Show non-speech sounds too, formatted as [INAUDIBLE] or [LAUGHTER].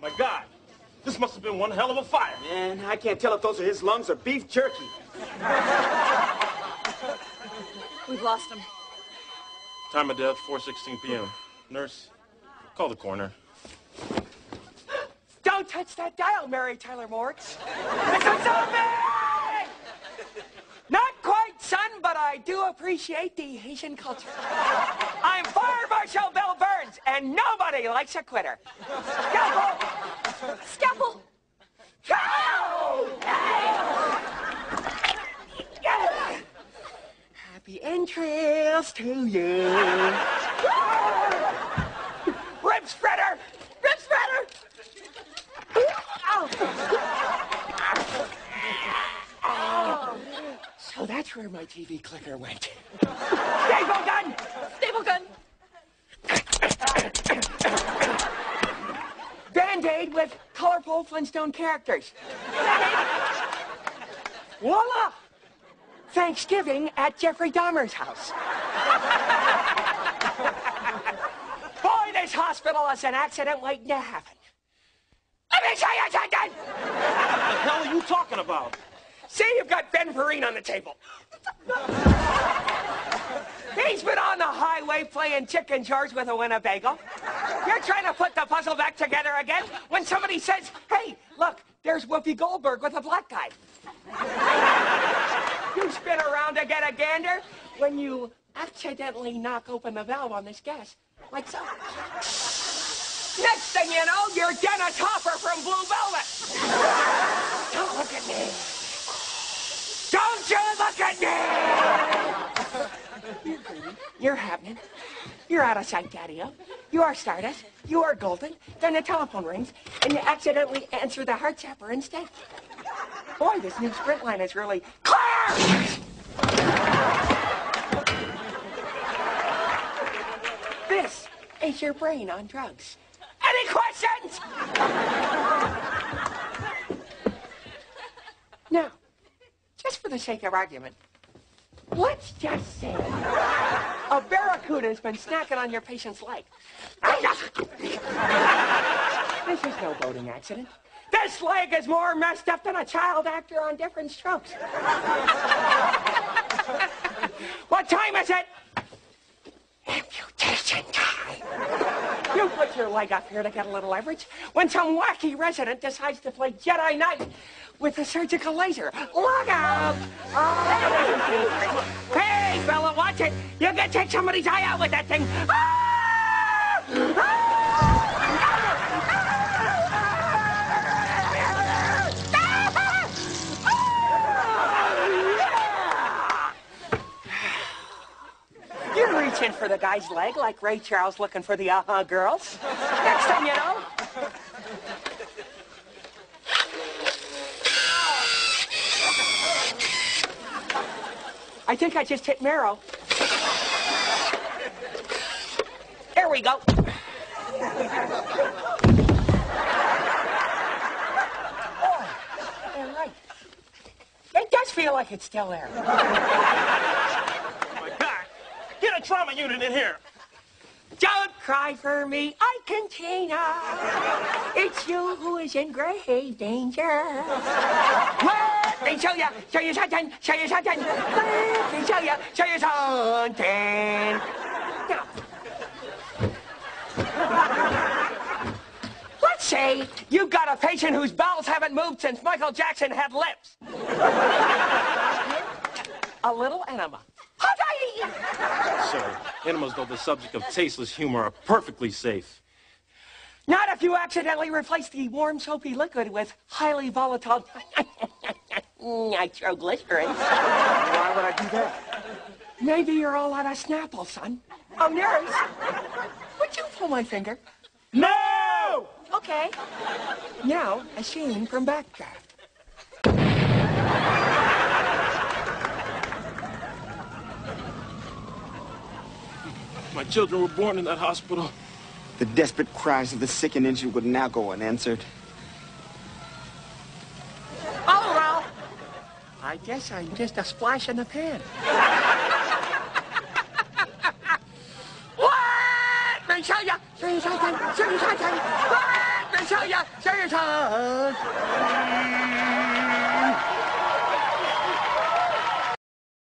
My God, this must have been one hell of a fire. Man, I can't tell if those are his lungs or beef jerky. We've lost him. Time of death, 4.16 p.m. Nurse, call the coroner. Don't touch that dial, Mary Tyler Morgue. It's a zombie! Not quite, son, but I do appreciate the Haitian culture. [LAUGHS] I'm Fire Marshal Bill Burns, and nobody likes a quitter. Scalpel! Scalpel! Happy entrails to you. Rib spreader! Rib spreader! Oh! So that's where my TV clicker went. Staple gun! Staple gun! Band-Aid with colorful Flintstone characters. Voila! Thanksgiving at Jeffrey Dahmer's house. Boy, this hospital is an accident waiting to happen. Let me show you something! What the hell are you talking about? See, you've got Ben Vereen on the table. He's been on the highway playing chicken jars with a Winnebago. You're trying to put the puzzle back together again when somebody says, hey, look, there's Whoopi Goldberg with a black guy. you spin around to get a gander when you accidentally knock open the valve on this gas, like so. Next thing you know, you're Dennis Hopper from Blue Velvet. Don't look at me. Don't you look at me! You're greedy. You're happening. You're out of sight, Daddy-O. You are Stardust. You are Golden. Then the telephone rings, and you accidentally answer the heart zapper instead. Boy, this new sprint line is really clear! This is your brain on drugs. Any questions? now, just for the sake of argument, let's just say a barracuda has been snacking on your patient's leg. this is no boating accident. This leg is more messed up than a child actor on different strokes. what time is it? Amputation time. You put your leg up here to get a little leverage when some wacky resident decides to play Jedi Knight with a surgical laser. Look out! Oh. Watch it. You can take somebody's eye out with that thing. Ah! You're reaching for the guy's leg like Ray Charles looking for the uh-huh girls. Next thing you know, I think I just hit marrow. There we go. Oh, all right. It does feel like it's still there. Oh, my God, get a trauma unit in here. Don't cry for me, I container. It's you who is in grave danger. Let show you, show you something, show you something. Let me show you, show you something. Now, let's say you've got a patient whose bowels haven't moved since Michael Jackson had lips. a little enema. Sir, enemas, though the subject of tasteless humor, are perfectly safe. Not if you accidentally replace the warm soapy liquid with highly volatile [LAUGHS] nitroglycerin. Why would I do that? Maybe you're all out of Snapple, son. Oh, nurse, would you pull my finger? No! Okay. Now, a scene from Backdraft. My children were born in that hospital. The desperate cries of the sick and injured would now go unanswered. Oh, well, I guess I'm just a splash in the pan. [LAUGHS] what? Let me show you. Show you something. Show you something. 人唱呀仙人唱